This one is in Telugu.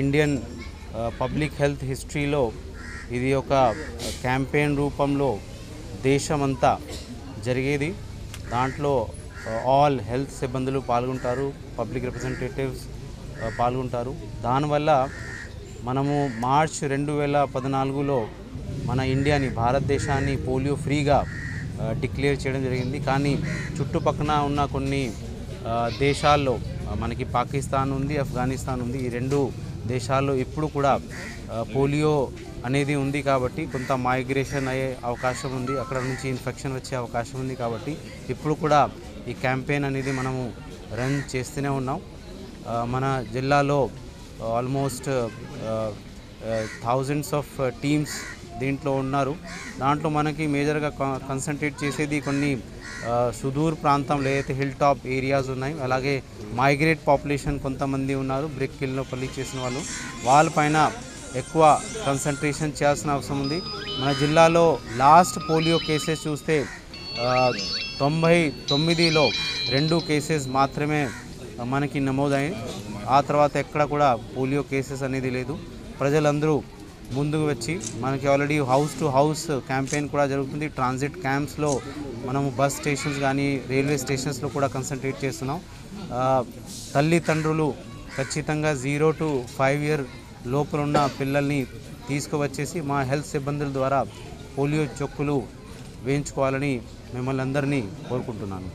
ఇండియన్ పబ్లిక్ హెల్త్ హిస్టరీలో ఇది ఒక క్యాంపెయిన్ రూపంలో దేశమంతా జరిగేది. దాంట్లో ఆల్ హెల్త్ సిబ్బందులు పాల్గొంటారు పబ్లిక్ రిప్రజెంటేటివ్స్ పాల్గొంటారు. దానివల్ల మనము మార్చ్ రెండు వేల పద్నాలుగులో మన ఇండియాని భారతదేశాన్ని పోలియో ఫ్రీగా డిక్లేర్ చేయడం జరిగింది. కానీ చుట్టుపక్కన ఉన్న కొన్ని దేశాల్లో మనకి పాకిస్తాన్ ఉంది ఆఫ్ఘనిస్తాన్ ఉంది ఈ రెండు దేశాల్లో ఇప్పుడు కూడా పోలియో అనేది ఉంది కాబట్టి కొంత మైగ్రేషన్ అయ్యే అవకాశం ఉంది. అక్కడ నుంచి ఇన్ఫెక్షన్ వచ్చే అవకాశం ఉంది కాబట్టి ఇప్పుడు కూడా ఈ క్యాంపెయిన్ అనేది మనము రన్ చేస్తూనే ఉన్నాం. మన జిల్లాలో ఆల్మోస్ట్ థౌజండ్స్ ఆఫ్ టీమ్స్ దీంట్లో ఉన్నారు. దాంట్లో మనకి మేజర్గా కన్సన్ట్రేట్ చేసేది కొన్ని సుదూర్ ప్రాంతంలో ఏదైతే హిల్ టాప్ ఏరియాస్ ఉన్నాయి అలాగే మైగ్రేట్ పాపులేషన్ కొంతమంది ఉన్నారు బ్రిక్ కిల్లో పల్లి చేసిన వాళ్ళు. వాళ్ళపైన ఎక్కువ కన్సన్ట్రేషన్ చేయాల్సిన అవసరం ఉంది. మన జిల్లాలో లాస్ట్ పోలియో కేసెస్ చూస్తే తొంభై తొమ్మిదిలో రెండు కేసెస్ మాత్రమే మనకి నమోదయ్యాయి ఆ తర్వాత ఎక్కడ కూడా పోలియో కేసెస్ అనేది లేదు. ప్రజలందరూ ముందుకు వచ్చి మనకి already house to house campaign కూడా జరుగుతుంది. ట్రాన్సిట్ క్యాంప్స్లో మనము బస్ స్టేషన్స్ కానీ రైల్వే స్టేషన్స్లో కూడా కన్సన్ట్రేట్ చేస్తున్నాం. తల్లిదండ్రులు ఖచ్చితంగా జీరో టు ఫైవ్ ఇయర్ లోపల ఉన్న పిల్లల్ని తీసుకువచ్చేసి మా హెల్త్ సిబ్బందుల ద్వారా పోలియో చొక్కులు వేయించుకోవాలని మిమ్మల్ని అందరినీ కోరుకుంటున్నాను.